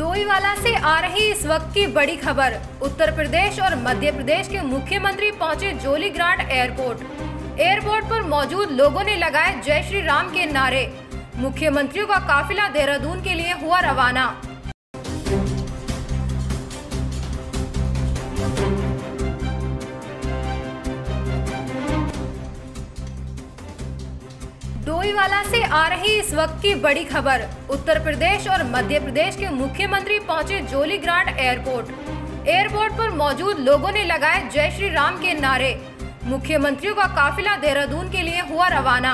डोईवाला से आ रही इस वक्त की बड़ी खबर। उत्तर प्रदेश और मध्य प्रदेश के मुख्यमंत्री पहुँचे जोली ग्रांट एयरपोर्ट। एयरपोर्ट पर मौजूद लोगों ने लगाए जय श्री राम के नारे। मुख्यमंत्रियों का काफिला देहरादून के लिए हुआ रवाना। डोईवाला से आ रही इस वक्त की बड़ी खबर। उत्तर प्रदेश और मध्य प्रदेश के मुख्यमंत्री पहुँचे जोली ग्रांट एयरपोर्ट। एयरपोर्ट पर मौजूद लोगों ने लगाए जय श्री राम के नारे। मुख्यमंत्रियों का काफिला देहरादून के लिए हुआ रवाना।